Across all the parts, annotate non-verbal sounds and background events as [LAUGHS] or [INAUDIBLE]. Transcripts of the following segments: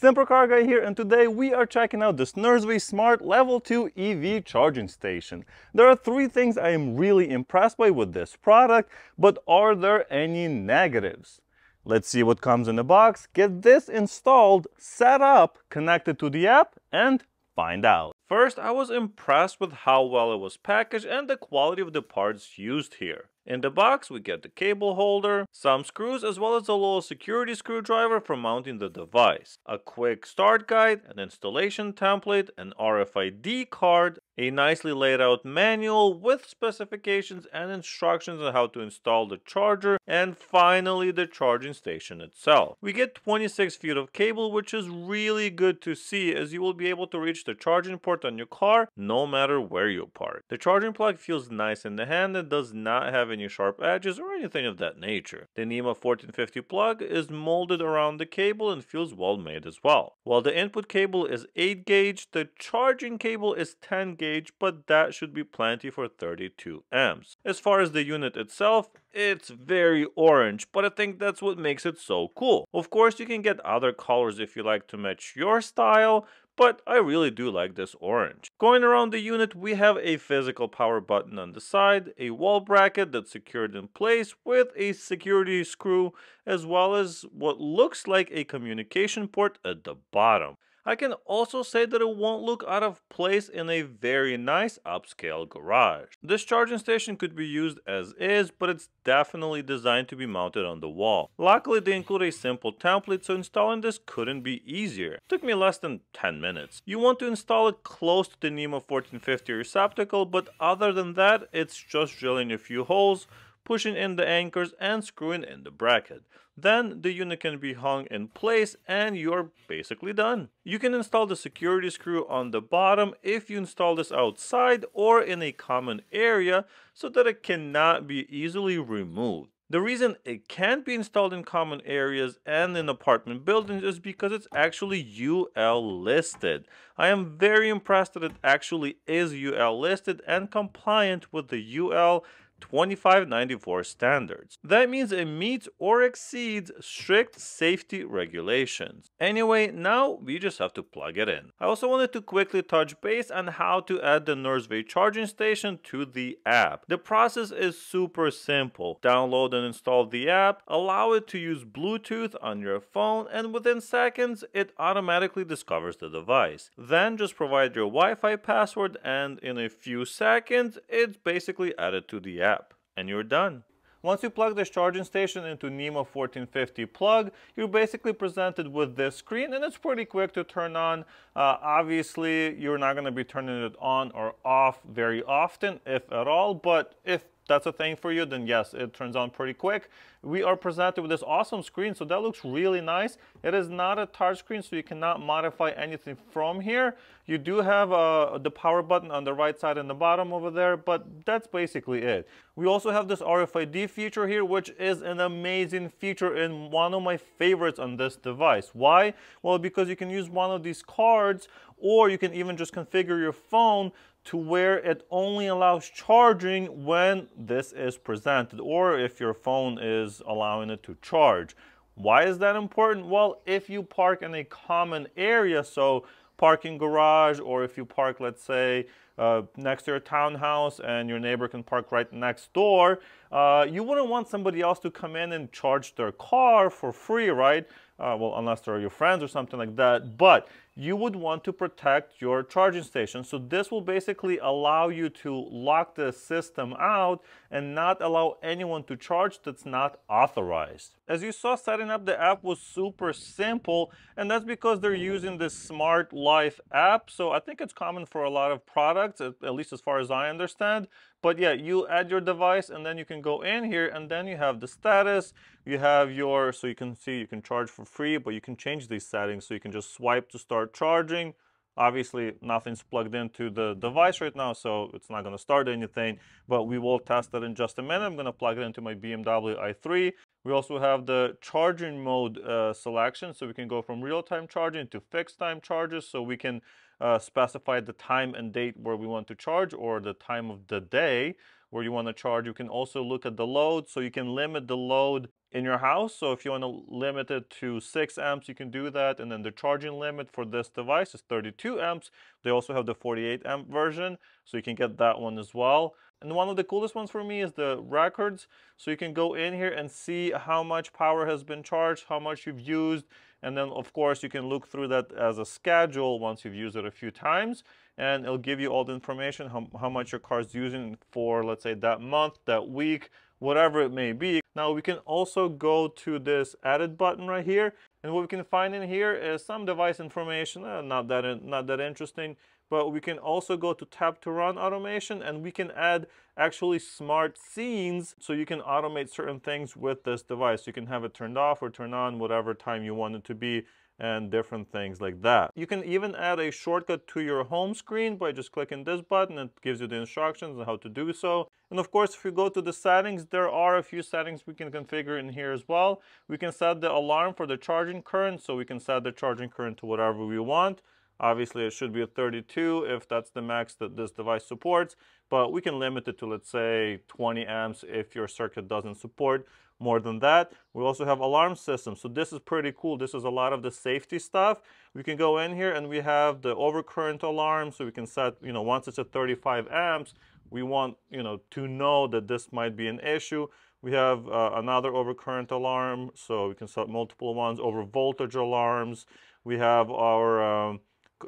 Car Guy here and today we are checking out the Nurzviy Smart Level 2 EV charging station. There are three things I am really impressed by with this product, but are there any negatives? Let's see what comes in the box, get this installed, set up, connected to the app, and find out. First, I was impressed with how well it was packaged and the quality of the parts used here. In the box, we get the cable holder, some screws, as well as a little security screwdriver for mounting the device, a quick start guide, an installation template, an RFID card, a nicely laid out manual with specifications and instructions on how to install the charger, and finally the charging station itself. We get 26 feet of cable, which is really good to see as you will be able to reach the charging port on your car no matter where you park. The charging plug feels nice in the hand and does not have any sharp edges or anything of that nature. The NEMA 1450 plug is molded around the cable and feels well made as well. While the input cable is 8 gauge, the charging cable is 10 gauge, but that should be plenty for 32 amps. As far as the unit itself, it's very orange, but I think that's what makes it so cool. Of course, you can get other colors if you like to match your style, but I really do like this orange. Going around the unit, we have a physical power button on the side, a wall bracket that's secured in place with a security screw, as well as what looks like a communication port at the bottom. I can also say that it won't look out of place in a very nice upscale garage. This charging station could be used as is, but it's definitely designed to be mounted on the wall. Luckily they include a simple template so installing this couldn't be easier. It took me less than 10 minutes. You want to install it close to the NEMA 1450 receptacle, but other than that it's just drilling a few holes, pushing in the anchors and screwing in the bracket. Then the unit can be hung in place and you're basically done. You can install the security screw on the bottom if you install this outside or in a common area so that it cannot be easily removed. The reason it can't be installed in common areas and in apartment buildings is because it's actually UL listed. I am very impressed that it actually is UL listed and compliant with the UL 2594 standards. That means it meets or exceeds strict safety regulations. Anyway, now we just have to plug it in. I also wanted to quickly touch base on how to add the Nurzviy charging station to the app. The process is super simple. Download and install the app, allow it to use Bluetooth on your phone, and within seconds, it automatically discovers the device. Then just provide your Wi-Fi password and in a few seconds, it's basically added to the app and you're done. Once you plug this charging station into NEMA 1450 plug, you're basically presented with this screen and it's pretty quick to turn on. Uh, obviously, you're not going to be turning it on or off very often, if at all, but if that's a thing for you, then yes, it turns on pretty quick. We are presented with this awesome screen, so that looks really nice. It is not a touch screen, so you cannot modify anything from here. You do have uh, the power button on the right side and the bottom over there, but that's basically it. We also have this RFID feature here, which is an amazing feature and one of my favorites on this device. Why? Well, because you can use one of these cards or you can even just configure your phone to where it only allows charging when this is presented or if your phone is allowing it to charge. Why is that important? Well, if you park in a common area, so parking garage or if you park, let's say, uh, next to your townhouse and your neighbor can park right next door, uh, you wouldn't want somebody else to come in and charge their car for free, right? Uh, well, unless they're your friends or something like that. But you would want to protect your charging station. So this will basically allow you to lock the system out and not allow anyone to charge that's not authorized. As you saw, setting up the app was super simple, and that's because they're using this Smart Life app. So I think it's common for a lot of products, at least as far as I understand. But yeah, you add your device and then you can go in here and then you have the status, you have your, so you can see you can charge for free, but you can change these settings. So you can just swipe to start charging. Obviously, nothing's plugged into the device right now, so it's not going to start anything, but we will test that in just a minute. I'm going to plug it into my BMW i3. We also have the charging mode uh, selection, so we can go from real-time charging to fixed-time charges, so we can uh, specify the time and date where we want to charge or the time of the day where you want to charge. You can also look at the load, so you can limit the load in your house. So if you want to limit it to 6 amps, you can do that. And then the charging limit for this device is 32 amps. They also have the 48 amp version, so you can get that one as well. And one of the coolest ones for me is the records. So you can go in here and see how much power has been charged, how much you've used. And then of course you can look through that as a schedule once you've used it a few times. And it'll give you all the information, how, how much your car is using for, let's say, that month, that week, whatever it may be. Now we can also go to this edit button right here. And what we can find in here is some device information, uh, not, that, not that interesting, but we can also go to tap to run automation and we can add actually smart scenes so you can automate certain things with this device. You can have it turned off or turned on whatever time you want it to be and different things like that. You can even add a shortcut to your home screen by just clicking this button. It gives you the instructions on how to do so. And of course, if you go to the settings, there are a few settings we can configure in here as well. We can set the alarm for the charging current, so we can set the charging current to whatever we want. Obviously, it should be a 32 if that's the max that this device supports, but we can limit it to, let's say, 20 amps if your circuit doesn't support more than that. We also have alarm systems, so this is pretty cool. This is a lot of the safety stuff. We can go in here and we have the overcurrent alarm, so we can set, you know, once it's at 35 amps, we want, you know, to know that this might be an issue. We have uh, another overcurrent alarm, so we can set multiple ones, over voltage alarms. We have our um,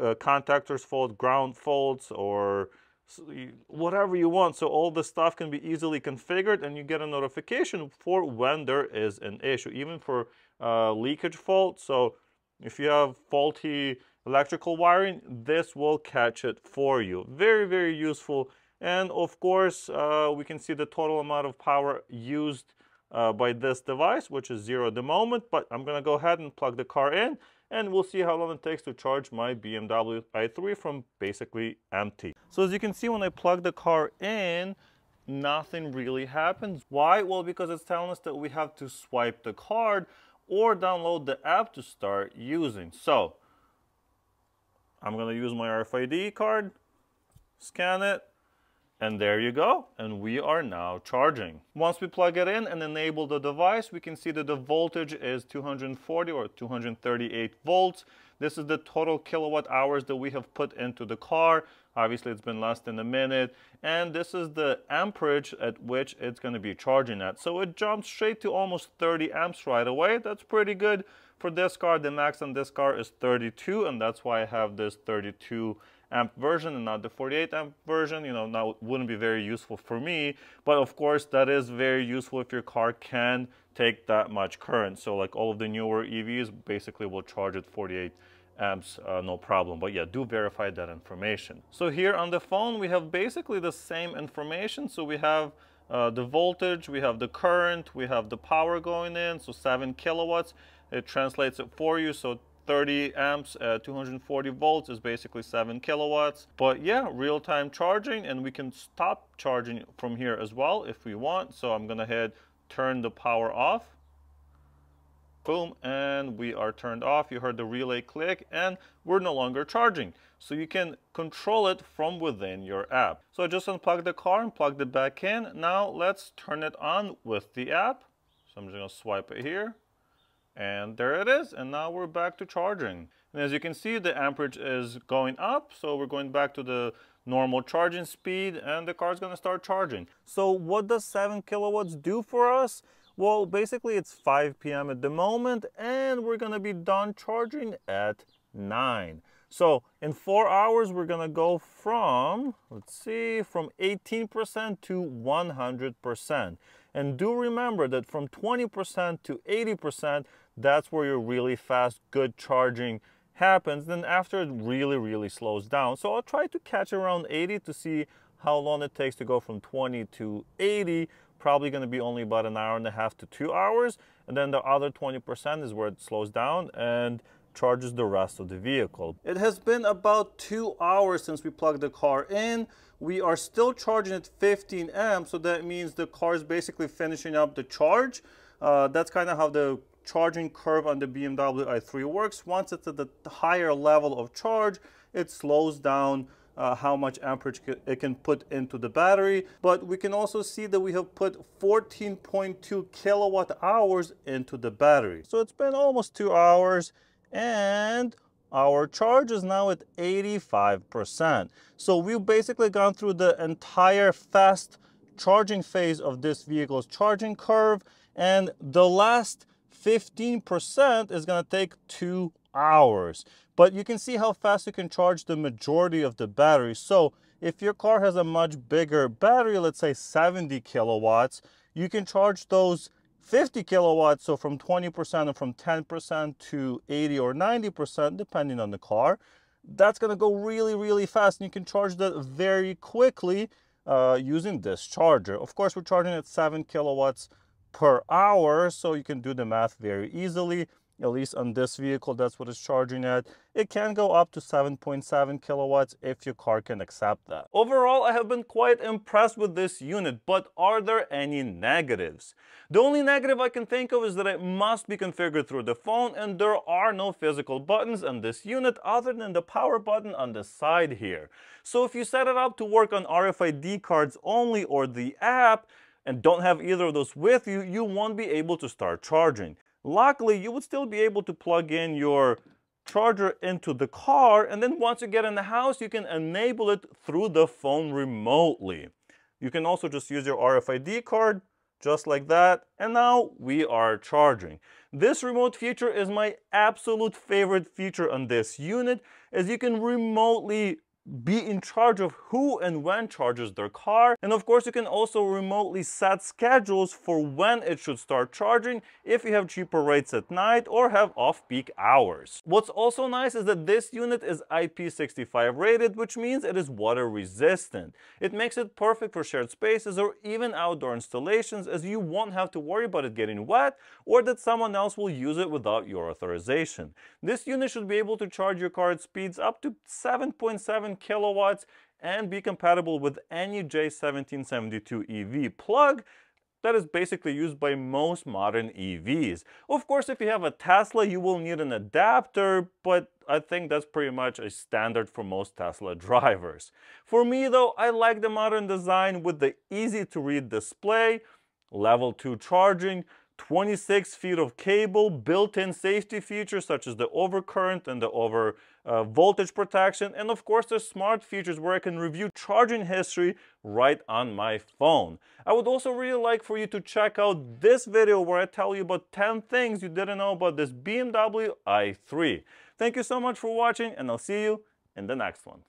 uh, contactors fault, ground faults, or whatever you want. So all the stuff can be easily configured and you get a notification for when there is an issue, even for uh, leakage fault. So if you have faulty electrical wiring, this will catch it for you. Very, very useful. And of course, uh, we can see the total amount of power used uh, by this device, which is zero at the moment, but I'm gonna go ahead and plug the car in and we'll see how long it takes to charge my BMW i3 from basically empty. So as you can see when I plug the car in, nothing really happens. Why? Well, because it's telling us that we have to swipe the card or download the app to start using. So I'm gonna use my RFID card, scan it, and there you go, and we are now charging. Once we plug it in and enable the device, we can see that the voltage is 240 or 238 volts. This is the total kilowatt hours that we have put into the car. Obviously, it's been less than a minute. And this is the amperage at which it's going to be charging at. So it jumps straight to almost 30 amps right away. That's pretty good. For this car, the max on this car is 32, and that's why I have this 32 amp version and not the 48 amp version. You know, now wouldn't be very useful for me, but of course that is very useful if your car can take that much current. So like all of the newer EVs basically will charge at 48 amps, uh, no problem. But yeah, do verify that information. So here on the phone, we have basically the same information. So we have uh, the voltage, we have the current, we have the power going in, so 7 kilowatts. It translates it for you, so 30 amps at 240 volts is basically 7 kilowatts. But yeah, real-time charging and we can stop charging from here as well if we want. So I'm gonna head turn the power off. Boom, and we are turned off. You heard the relay click and we're no longer charging. So you can control it from within your app. So I just unplugged the car and plugged it back in. Now let's turn it on with the app. So I'm just gonna swipe it here. And there it is. And now we're back to charging. And as you can see, the amperage is going up. So we're going back to the normal charging speed and the car is going to start charging. So what does 7 kilowatts do for us? Well, basically it's 5 p.m. at the moment and we're going to be done charging at 9. So in four hours, we're gonna go from, let's see, from 18% to 100%. And do remember that from 20% to 80%, that's where your really fast, good charging happens. Then after it really, really slows down. So I'll try to catch around 80 to see how long it takes to go from 20 to 80. Probably gonna be only about an hour and a half to two hours. And then the other 20% is where it slows down and charges the rest of the vehicle. It has been about two hours since we plugged the car in. We are still charging at 15 amps, so that means the car is basically finishing up the charge. Uh, that's kind of how the charging curve on the BMW i3 works. Once it's at the higher level of charge, it slows down uh, how much amperage it can put into the battery, but we can also see that we have put 14.2 kilowatt hours into the battery. So it's been almost two hours and our charge is now at 85%. So we've basically gone through the entire fast charging phase of this vehicle's charging curve and the last 15% is going to take two hours. But you can see how fast you can charge the majority of the battery. So if your car has a much bigger battery, let's say 70 kilowatts, you can charge those 50 kilowatts, so from 20% or from 10% to 80 or 90%, depending on the car. That's going to go really, really fast, and you can charge that very quickly uh, using this charger. Of course, we're charging at 7 kilowatts per hour, so you can do the math very easily. At least on this vehicle that's what it's charging at. It can go up to 7.7 kilowatts if your car can accept that. Overall i have been quite impressed with this unit but are there any negatives? The only negative i can think of is that it must be configured through the phone and there are no physical buttons on this unit other than the power button on the side here. So if you set it up to work on rfid cards only or the app and don't have either of those with you, you won't be able to start charging. Luckily, you would still be able to plug in your charger into the car and then once you get in the house, you can enable it through the phone remotely. You can also just use your RFID card just like that and now we are charging. This remote feature is my absolute favorite feature on this unit as you can remotely be in charge of who and when charges their car. And of course, you can also remotely set schedules for when it should start charging if you have cheaper rates at night or have off-peak hours. What's also nice is that this unit is IP65 rated, which means it is water resistant. It makes it perfect for shared spaces or even outdoor installations as you won't have to worry about it getting wet or that someone else will use it without your authorization. This unit should be able to charge your car at speeds up to 7.7 kilowatts and be compatible with any J1772 EV plug that is basically used by most modern EVs. Of course, if you have a Tesla, you will need an adapter, but I think that's pretty much a standard for most Tesla [LAUGHS] drivers. For me though, I like the modern design with the easy to read display, level 2 charging, 26 feet of cable, built-in safety features such as the overcurrent and the over uh, voltage protection, and of course there's smart features where I can review charging history right on my phone. I would also really like for you to check out this video where I tell you about 10 things you didn't know about this BMW i3. Thank you so much for watching and I'll see you in the next one.